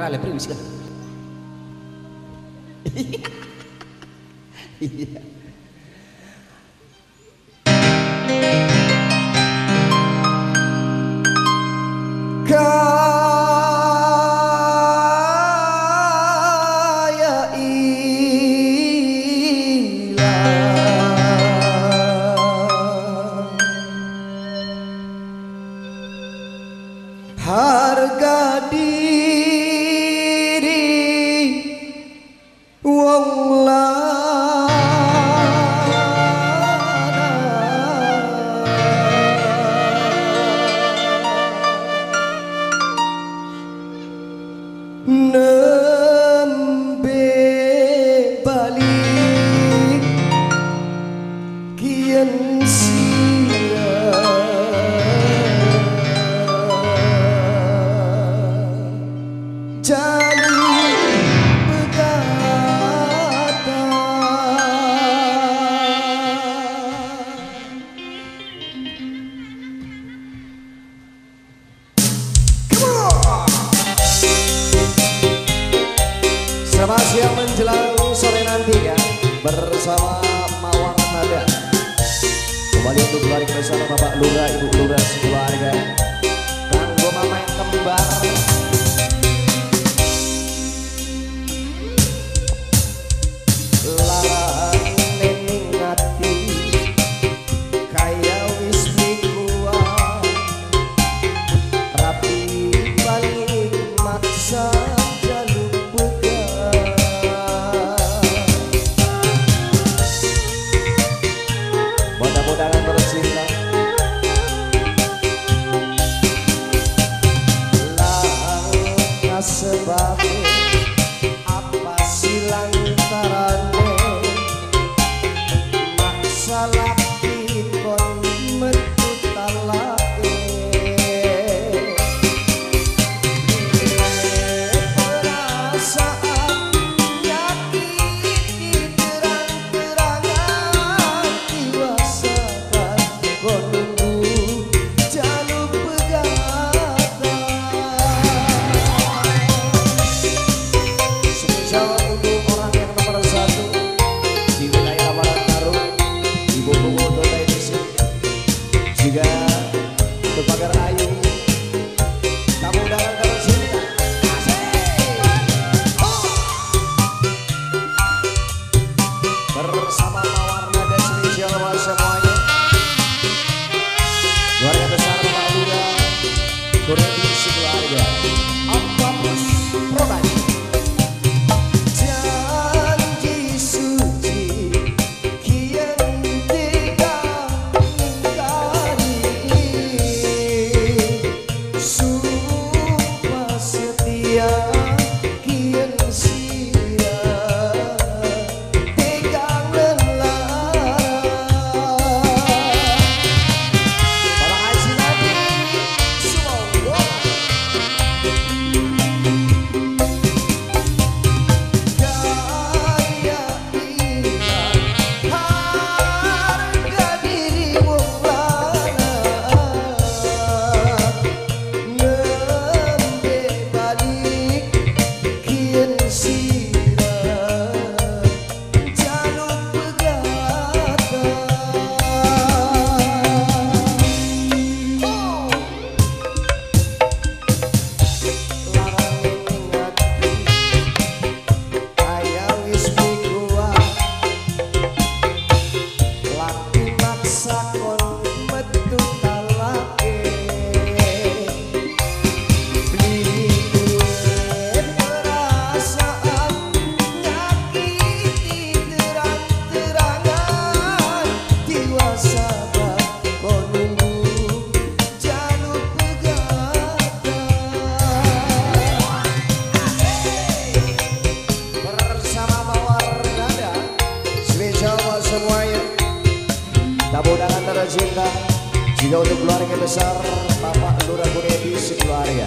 Kamera lepri wis kan. Iya. bersama Mawar Nada. Kembali untuk keluarga besar Bapak Lura, Ibu Lura, keluarga. salah Yeah. tercinta Juga untuk keluarga besar Bapak Lura Bunedi sekeluarga.